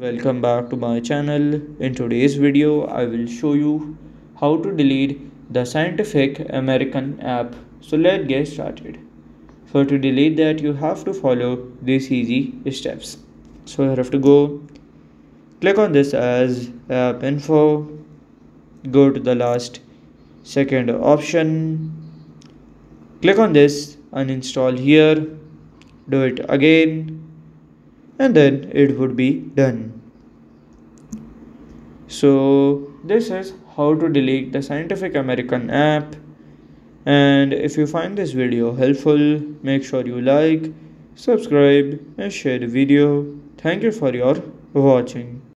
Welcome back to my channel. In today's video, I will show you how to delete the Scientific American app. So let's get started. so to delete that, you have to follow these easy steps. So you have to go, click on this as app info, go to the last second option, click on this uninstall here, do it again and then it would be done. So this is how to delete the scientific american app. And if you find this video helpful make sure you like subscribe and share the video. Thank you for your watching